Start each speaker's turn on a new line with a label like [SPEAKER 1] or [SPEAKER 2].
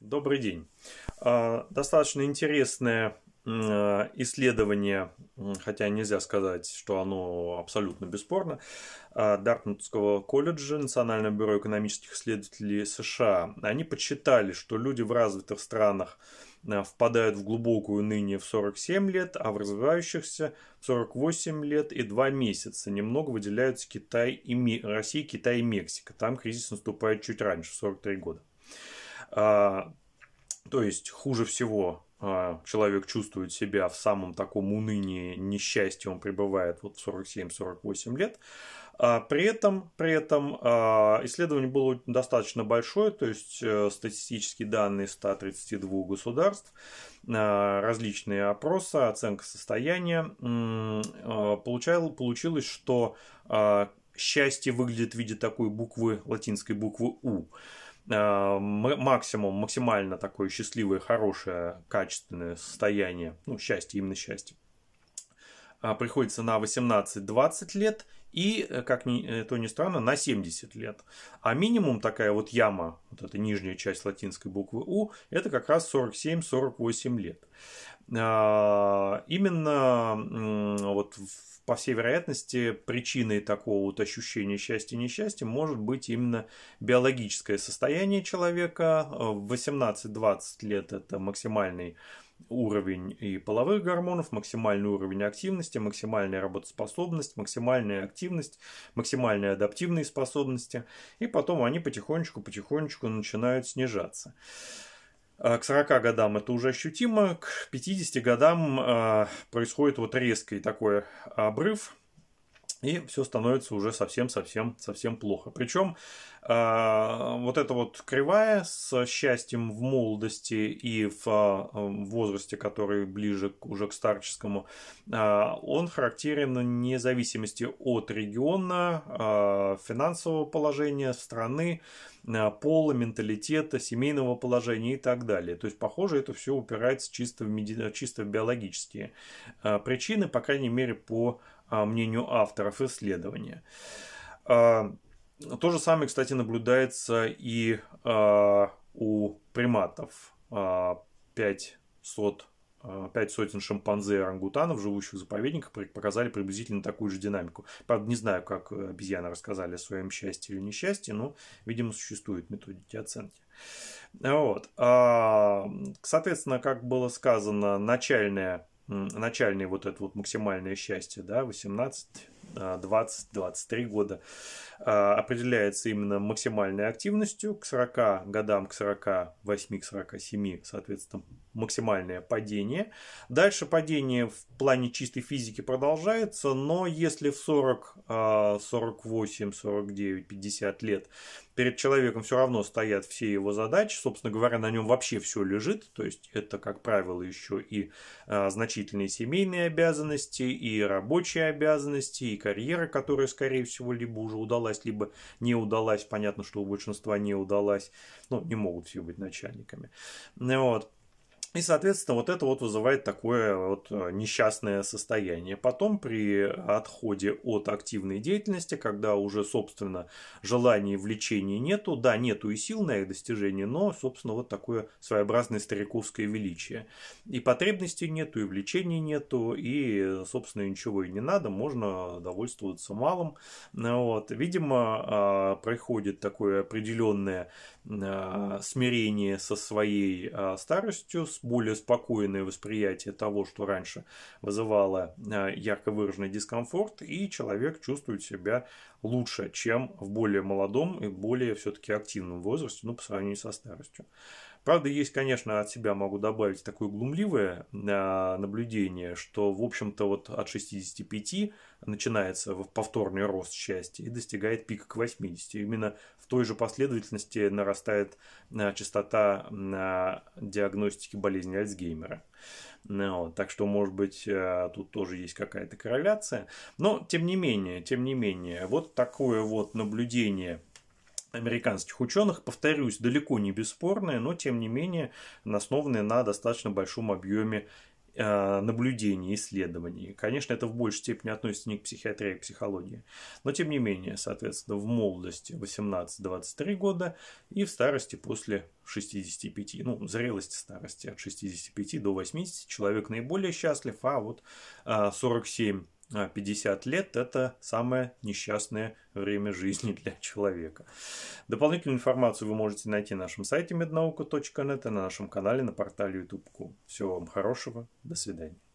[SPEAKER 1] Добрый день. А, достаточно интересное а, исследование, хотя нельзя сказать, что оно абсолютно бесспорно, а, Дартмутского колледжа Национального бюро экономических исследователей США. Они подсчитали, что люди в развитых странах впадают в глубокую ныне в 47 лет, а в развивающихся в 48 лет и 2 месяца. Немного выделяются Китай и Россия, Китай и Мексика. Там кризис наступает чуть раньше, в 43 года. А, то есть хуже всего а, человек чувствует себя в самом таком унынии, несчастье, он пребывает вот в 47-48 лет. А при этом, при этом а, исследование было достаточно большое, то есть э, статистические данные 132 государств, а, различные опросы, оценка состояния. Получал, получилось, что счастье выглядит в виде такой буквы, латинской буквы У. Э, максимум, максимально такое счастливое, хорошее, качественное состояние, ну, счастье, именно счастье, а, приходится на 18-20 лет и, э, как ни, э, то ни странно, на 70 лет. А минимум такая вот яма, вот эта нижняя часть латинской буквы У, это как раз 47-48 лет. А, именно вот по всей вероятности причиной такого вот ощущения счастья и несчастья может быть именно биологическое состояние человека. В 18-20 лет это максимальный уровень и половых гормонов, максимальный уровень активности, максимальная работоспособность, максимальная активность, максимальные адаптивные способности, и потом они потихонечку-потихонечку начинают снижаться. А, к 40 годам это уже ощутимо, к 50 годам а, происходит вот резкий такой обрыв, и все становится уже совсем-совсем совсем плохо. Причем э, вот эта вот кривая с счастьем в молодости и в э, возрасте, который ближе уже к старческому, э, он характерен вне зависимости от региона, э, финансового положения страны, э, пола, менталитета, семейного положения и так далее. То есть, похоже, это все упирается чисто в, меди... чисто в биологические э, причины, по крайней мере, по мнению авторов исследования. А, то же самое, кстати, наблюдается и а, у приматов. 500 а, пять сотен шимпанзе и орангутанов, живущих в заповедниках, показали приблизительно такую же динамику. Правда, не знаю, как обезьяны рассказали о своем счастье или несчастье, но, видимо, существуют методики оценки. Вот. Соответственно, как было сказано, начальная начальное вот это вот максимальное счастье, да, 18, 20, 23 года, а, определяется именно максимальной активностью к 40 годам, к 48, к 47, соответственно, максимальное падение. Дальше падение в плане чистой физики продолжается, но если в 40, 48, 49, 50 лет перед человеком все равно стоят все его задачи, собственно говоря, на нем вообще все лежит, то есть это, как правило, еще и а, значительные семейные обязанности, и рабочие обязанности, и карьера, которая, скорее всего, либо уже удалась, либо не удалась, понятно, что у большинства не удалась, ну, не могут все быть начальниками. Вот. И, соответственно, вот это вот вызывает такое вот э, несчастное состояние. Потом при отходе от активной деятельности, когда уже, собственно, желания и влечений нету, да, нету и сил на их достижение, но, собственно, вот такое своеобразное стариковское величие. И потребностей нету, и влечений нету, и, собственно, ничего и не надо, можно довольствоваться малым. Вот. Видимо, а, происходит такое определенное смирение со своей а, старостью, с более спокойное восприятие того, что раньше вызывало а, ярко выраженный дискомфорт, и человек чувствует себя лучше, чем в более молодом и более все-таки активном возрасте, ну, по сравнению со старостью. Правда, есть, конечно, от себя могу добавить такое глумливое наблюдение, что, в общем-то, вот от 65 начинается повторный рост счастья и достигает пика к 80. Именно в той же последовательности нарастает частота диагностики болезни Альцгеймера. Ну, вот, так что, может быть, тут тоже есть какая-то корреляция. Но, тем не менее, тем не менее, вот такое вот наблюдение американских ученых, повторюсь, далеко не бесспорное, но тем не менее основанное на достаточно большом объеме э, наблюдений, исследований. Конечно, это в большей степени относится не к психиатрии, а к психологии. Но, тем не менее, соответственно, в молодости 18-23 года и в старости после 65, ну, зрелости старости от 65 до 80 человек наиболее счастлив, а вот 47 50 лет – это самое несчастное время жизни для человека. Дополнительную информацию вы можете найти на нашем сайте mednauka.net и на нашем канале на портале YouTube. Всего вам хорошего. До свидания.